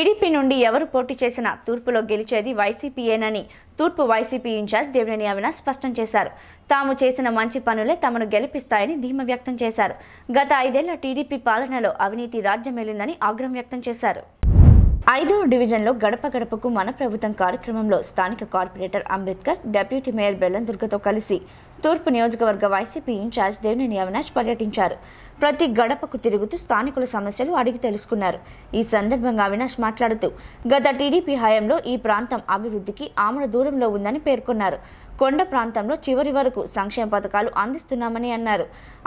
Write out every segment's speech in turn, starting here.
TDP నుండి ఎవరు పోటీ చేసినా తూర్పులో గెలిచేది వైసీపీయేనని తూర్పు వైసీపీ ఇన్ఛార్జ్ దేవినేని అవినాష్ స్పష్టం చేశారు. తాము చేసిన మంచి పనులే తమను గెలిపిస్తాయని ధీమ వ్యక్తం చేశారు. గత ఐదేళ్ళ టీడీపీ పాలనలో అవినీతి రాజ్యమేలిందని ఆగ్రహం వ్యక్తం చేశారు. ఐదవ డివిజన్లో గడప గడపకు మన ప్రభుత్వం కార్యక్రమంలో స్థానిక కార్పొరేటర్ అంబేద్కర్ డిప్యూటీ మేయర్ బెల్లం దుర్గతో కలిసి తూర్పు నియోజకవర్గ వైసీపీ ఇన్ఛార్జ్ దేవినేని అవినాష్ పర్యటించారు. ప్రతి గడపకు తిరుగుతూ స్థానికుల సమస్యలు అడిగి తెలుసుకున్నారు. ఈ సందర్భంగా అవినాష్ మాట్లాడుతూ గత టీడీపీ హయాంలో ఈ ప్రాంతం అభివృద్ధికి ఆమడ దూరంలో ఉందని పేర్కొన్నారు. కొండ ప్రాంతంలో చివరి వరకు సంక్షేమ పథకాలు అందిస్తున్నామని అన్నారు.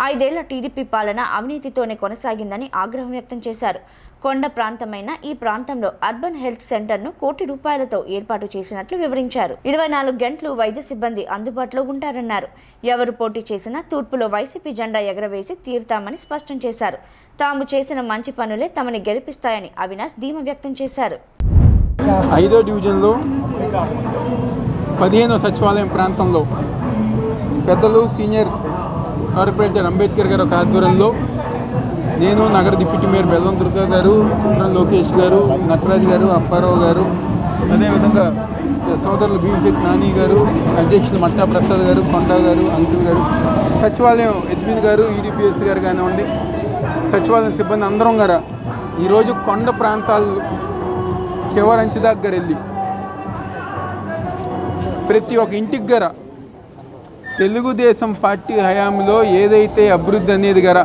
ఐదేళ్ళ టీడీపీ పాలన అవినీతితోనే కొనసాగిందని ఆగ్రహం వ్యక్తం చేశారు. కొండ ప్రాంతమైన ఈ ప్రాంతంలో అర్బన్ హెల్త్ సెంటర్ను కోటి రూపాయలతో ఏర్పాటు చేసినట్లు వివరించారు. ఇరవై నాలుగు గంటలు వైద్య సిబ్బంది అందుబాటులో ఉంటారన్నారు. ఎవరు పోటీ చేసినా తూర్పులో వైసీపీ జెండా ఎగరవేసి తీరుతామని స్పష్టం చేశారు. తాము చేసిన మంచి పనులే తమని గెలిపిస్తాయని అవినాష్ ధీమా వ్యక్తం చేశారు. ఐదో డివిజన్లో పదిహేనో సచివాలయం ప్రాంతంలో పెద్దలు సీనియర్ కార్పొరేటర్ అంబేద్కర్ గారు ఒక ఆధ్వర్యంలో నేను నగర డిప్యూటీ మేయర్ బెల్లం దుర్గా గారు చిత్రం లోకేష్ గారు నటరాజ్ గారు అప్పారావు గారు అదేవిధంగా సోదరులు భీమచేతి నాని గారు అధ్యక్షులు మట్టా ప్రసాద్ గారు కొండా గారు అంకుల్ గారు సచివాలయం అడ్మిన్ గారు ఈడీపీఎస్ గారు కానివ్వండి సచివాలయం సిబ్బంది అందరం గారు ఈరోజు కొండ ప్రాంతాలు చివరంచు దగ్గర వెళ్ళి ప్రతి ఒక్క ఇంటికి గర తెలుగుదేశం పార్టీ హయాంలో ఏదైతే అభివృద్ధి అనేది గర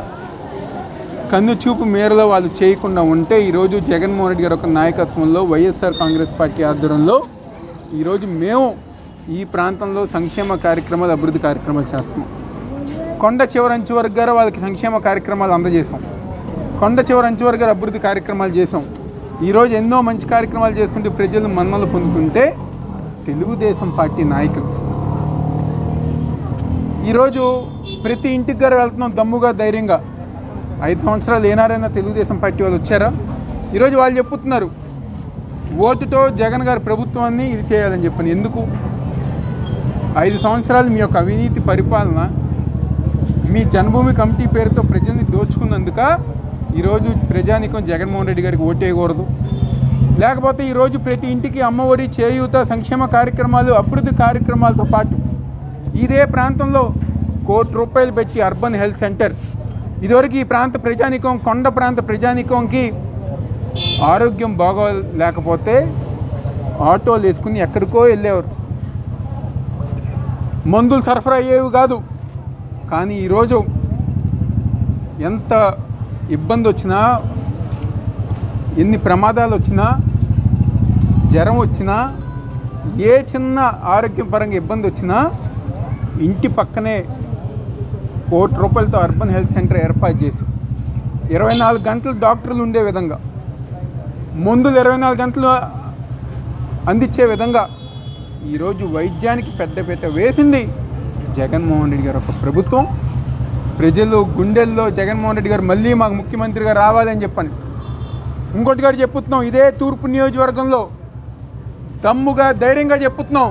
కన్ను చూపు మేరలో వాళ్ళు చేయకుండా ఉంటే ఈరోజు జగన్మోహన్ రెడ్డి గారి ఒక నాయకత్వంలో వైఎస్ఆర్ కాంగ్రెస్ పార్టీ ఆధ్వర్యంలో ఈరోజు మేము ఈ ప్రాంతంలో సంక్షేమ కార్యక్రమాలు అభివృద్ధి కార్యక్రమాలు చేస్తున్నాం. కొండ చివరంచు వరకు గారు వాళ్ళకి సంక్షేమ కార్యక్రమాలు అందజేసాం కొండ చివరంచు వరకు గారు అభివృద్ధి కార్యక్రమాలు చేసాం ఈరోజు ఎన్నో మంచి కార్యక్రమాలు చేసుకుంటే ప్రజలు మన్నలు పొందుతుంటే తెలుగుదేశం పార్టీ నాయకులు. ఈరోజు ప్రతి ఇంటికి గారు వెళ్తున్నాం దమ్ముగా ధైర్యంగా. ఐదు సంవత్సరాలు ఏనారైనా తెలుగుదేశం పార్టీ వాళ్ళు వచ్చారా? ఈరోజు వాళ్ళు చెప్తున్నారు ఓటుతో జగన్ గారి ప్రభుత్వాన్ని ఇది చేయాలని చెప్పాను. ఎందుకు? ఐదు సంవత్సరాలు మీ యొక్క అవినీతి పరిపాలన మీ జన్మభూమి కమిటీ పేరుతో ప్రజల్ని దోచుకున్నందుక ఈరోజు ప్రజానికం జగన్మోహన్ రెడ్డి గారికి ఓటేయకూడదు. లేకపోతే ఈరోజు ప్రతి ఇంటికి అమ్మఒడి చేయూత సంక్షేమ కార్యక్రమాలు అభివృద్ధి కార్యక్రమాలతో పాటు ఇదే ప్రాంతంలో కోటి రూపాయలు పెట్టి అర్బన్ హెల్త్ సెంటర్. ఇదివరకు ఈ ప్రాంత ప్రజానికం కొండ ప్రాంత ప్రజానికంకి ఆరోగ్యం బాగోలేకపోతే ఆటోలు వేసుకుని ఎక్కడికో వెళ్ళేవారు. మందులు సరఫరా అయ్యేవి కాదు. కానీ ఈరోజు ఎంత ఇబ్బంది వచ్చినా ఎన్ని ప్రమాదాలు వచ్చినా జ్వరం వచ్చినా ఏ చిన్న ఆరోగ్యపరంగా ఇబ్బంది వచ్చినా ఇంటి పక్కనే కోటి రూపాయలతో అర్బన్ హెల్త్ సెంటర్ ఏర్పాటు చేసి ఇరవై నాలుగు గంటలు డాక్టర్లు ఉండే విధంగా మందులు ఇరవై నాలుగు గంటలు అందించే విధంగా ఈరోజు వైద్యానికి పెద్దపీట వేసింది జగన్మోహన్ రెడ్డి గారు. ఒక ప్రభుత్వం ప్రజలు గుండెల్లో జగన్మోహన్ రెడ్డి గారు మళ్ళీ మాకు ముఖ్యమంత్రిగా రావాలని చెప్పండి ఇంకోటి గారు చెప్పుతున్నాం ఇదే తూర్పు నియోజకవర్గంలో దమ్ముగా ధైర్యంగా చెప్పుతున్నాం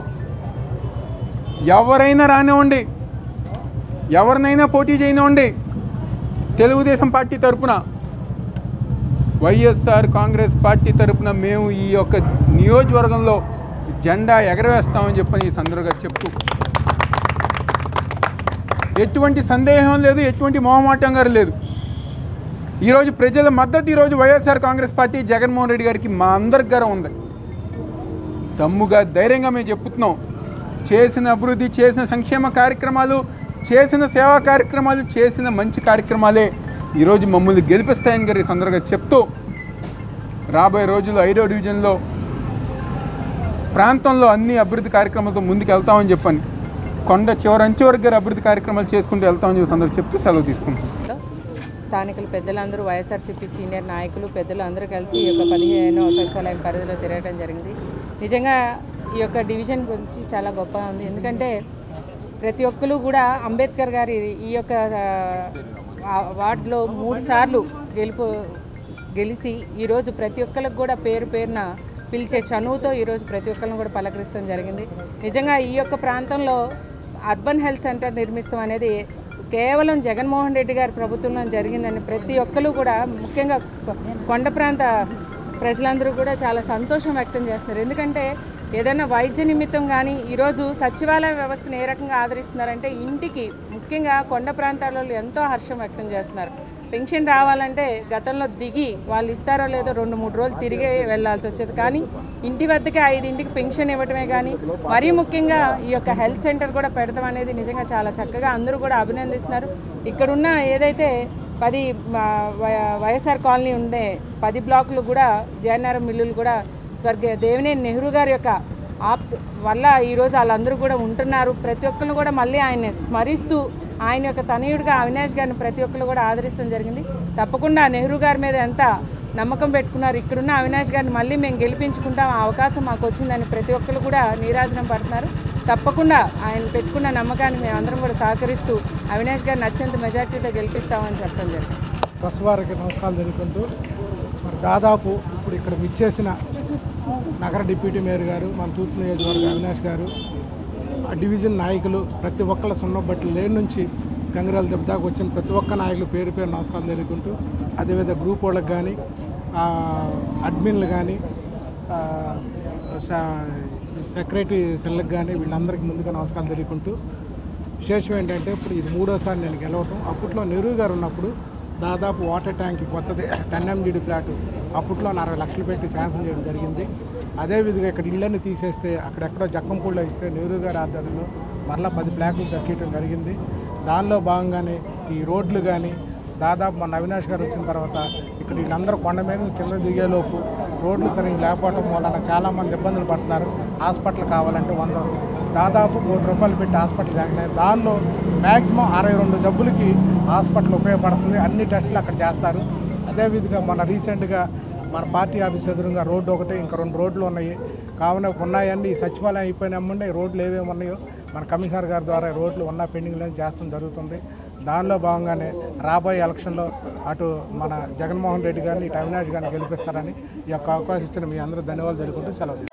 ఎవరైనా రానివ్వండి. ఎవరినైనా పోటీ చేయనివ్వండి. తెలుగుదేశం పార్టీ తరపున వైఎస్ఆర్ కాంగ్రెస్ పార్టీ తరపున మేము ఈ యొక్క నియోజకవర్గంలో జెండా ఎగరవేస్తామని చెప్పని ఈ సందర్భంగా చెప్తూ ఎటువంటి సందేహం లేదు ఎటువంటి మొహమాటం గారు లేదు. ఈరోజు ప్రజల మద్దతు ఈరోజు వైఎస్ఆర్ కాంగ్రెస్ పార్టీ జగన్మోహన్ రెడ్డి గారికి మా అందరికి గారు ఉంది. దమ్ముగా ధైర్యంగా మేము చెప్తున్నాం చేసిన అభివృద్ధి చేసిన సంక్షేమ కార్యక్రమాలు చేసిన సేవా కార్యక్రమాలు చేసిన మంచి కార్యక్రమాలే ఈరోజు మమ్మల్ని గెలిపిస్తాయని గారి సందర్భంగా చెప్తూ రాబోయే రోజుల్లో ఐదో డివిజన్లో ప్రాంతంలో అన్ని అభివృద్ధి కార్యక్రమాలతో ముందుకు వెళ్తామని చెప్పాను కొండ చివరి అంచు వరకు గారు అభివృద్ధి కార్యక్రమాలు చేసుకుంటూ వెళ్తామని చెప్పి అందరూ చెప్తూ సెలవు తీసుకుంటాం స్థానికులు పెద్దలందరూ వైఎస్ఆర్సీపీ సీనియర్ నాయకులు పెద్దలు అందరూ కలిసి ఈ యొక్క పదిహేనో సచివాలయం పరిధిలో తిరగడం జరిగింది. నిజంగా ఈ యొక్క డివిజన్ గురించి చాలా గొప్పగా ఉంది. ఎందుకంటే ప్రతి ఒక్కరు కూడా అంబేద్కర్ గారి ఈ యొక్క వార్డులో మూడు సార్లు గెలుపు గెలిచి ఈరోజు ప్రతి ఒక్కరికి కూడా పేరు పేరున పిలిచే చనువుతో ఈరోజు ప్రతి ఒక్కరిని కూడా పలకరిస్తాం జరిగింది. నిజంగా ఈ యొక్క ప్రాంతంలో అర్బన్ హెల్త్ సెంటర్ నిర్మిస్తాం అనేది కేవలం జగన్మోహన్ రెడ్డి గారి ప్రభుత్వంలో జరిగిందని ప్రతి ఒక్కరు కూడా ముఖ్యంగా కొ- కొండ ప్రాంత ప్రజలందరూ కూడా చాలా సంతోషం వ్యక్తం చేస్తున్నారు. ఎందుకంటే ఏదైనా వైద్య నిమిత్తం కానీ ఈరోజు సచివాలయ వ్యవస్థను ఏ రకంగా ఆదరిస్తున్నారంటే ఇంటికి ముఖ్యంగా కొండ ప్రాంతాలలో ఎంతో హర్షం వ్యక్తం చేస్తున్నారు. పెన్షన్ రావాలంటే గతంలో దిగి వాళ్ళు ఇస్తారో లేదో రెండు మూడు రోజులు తిరిగే వెళ్ళాల్సి వచ్చేది. కానీ ఇంటి వద్దకే ఐదింటికి పెన్షన్ ఇవ్వటమే కానీ మరీ ముఖ్యంగా ఈ యొక్క హెల్త్ సెంటర్ కూడా పెడతాం అనేది నిజంగా చాలా చక్కగా అందరూ కూడా అభినందిస్తున్నారు. ఇక్కడున్న ఏదైతే పది వై- వైఎస్ఆర్ కాలనీ ఉండే పది బ్లాకులు కూడా జయనారం మిల్లులు కూడా స్వర్గీయ దేవినేని నెహ్రూ గారి యొక్క ఆప్ వల్ల ఈరోజు వాళ్ళందరూ కూడా ఉంటున్నారు. ప్రతి ఒక్కరు కూడా మళ్ళీ ఆయన స్మరిస్తూ ఆయన యొక్క తనయుడిగా అవినాష్ గారిని ప్రతి ఒక్కరు కూడా ఆదరిస్తాం జరిగింది. తప్పకుండా నెహ్రూ గారి మీద ఎంత నమ్మకం పెట్టుకున్నారు ఇక్కడున్న అవినాష్ గారిని మళ్ళీ మేము గెలిపించుకుంటాం ఆ అవకాశం మాకు వచ్చిందని ప్రతి ఒక్కరు కూడా నీరాజనం పడుతున్నారు. తప్పకుండా ఆయన పెట్టుకున్న నమ్మకాన్ని మేము అందరం కూడా సహకరిస్తూ అవినాష్ గారిని అత్యంత మెజార్టీతో గెలిపిస్తామని చెప్పడం జరిగింది. బస్ వారికి నమస్కారాలు తెలుపుకుంటూ మరి దాదాపు ఇప్పుడు ఇక్కడ విచ్చేసిన నగర డిప్యూటీ మేయర్ గారు మన తూర్పు నియోజకవర్గ అవినాష్ గారు ఆ డివిజన్ నాయకులు ప్రతి ఒక్కళ్ళ సున్నబట్టి లేని నుంచి గంగరాల దెబ్బ దాకా వచ్చిన ప్రతి ఒక్క నాయకులు పేరు పేరు నమస్కారం తెలుపుకుంటూ అదేవిధంగా గ్రూప్ వాళ్ళకి కానీ అడ్మిన్లు కానీ సెక్రటరీ సెల్లకు కానీ వీళ్ళందరికీ ముందుగా నమస్కారం తెలియకుంటూ విశేషం ఏంటంటే ఇప్పుడు ఇది మూడోసారి నేను గెలవటం. అప్పట్లో నెహ్రూ గారు ఉన్నప్పుడు దాదాపు వాటర్ ట్యాంక్ కొత్తది టెన్ ఎంజీడీ ఫ్లాట్. అప్పట్లో అరవై లక్షలు పెట్టి శాంక్షన్ చేయడం జరిగింది. అదేవిధంగా ఇక్కడ ఇళ్ళని తీసేస్తే అక్కడెక్కడో జక్కంపూడిలో ఇస్తే నెహ్రూ గారి ఆధ్వర్యంలో మరలా పది ఫ్లాట్లు దక్కియటం జరిగింది. దానిలో భాగంగానే ఈ రోడ్లు కానీ దాదాపు మన అవినాష్ గారు వచ్చిన తర్వాత ఇక్కడ వీళ్ళందరూ కొండ మీద కింద దిగేలోపు రోడ్లు సరిగ్గా లేకపోవడం వలన చాలామంది ఇబ్బందులు పడుతున్నారు. హాస్పిటల్ కావాలంటే వంద దాదాపు కోటి రూపాయలు పెట్టి హాస్పిటల్ జాయిన్ దానిలో మ్యాక్సిమం అరవై రెండు జబ్బులకి హాస్పిటల్ ఉపయోగపడుతుంది. అన్ని టెస్టులు అక్కడ చేస్తారు. అదేవిధంగా మన రీసెంట్గా మన పార్టీ ఆఫీస్ ఎదురుగా రోడ్డు ఒకటి ఇంకా రెండు రోడ్లు ఉన్నాయి. కావున ఉన్నాయండి ఈ సచివాలయం అయిపోయినామండి రోడ్లు ఏమేమి ఉన్నాయో మన కమిషనర్ గారి ద్వారా రోడ్లు ఉన్న పెండింగ్లను చేస్తాం జరుగుతుంది. దానిలో భాగంగానే రాబోయే ఎలక్షన్లో అటు మన జగన్మోహన్ రెడ్డి గారిని ఇటు అవినాష్ గారిని గెలిపిస్తారని ఈ యొక్క అవకాశం ఇచ్చిన మీ అందరూ ధన్యవాదాలు తెలుపుకుంటూ సెలవు.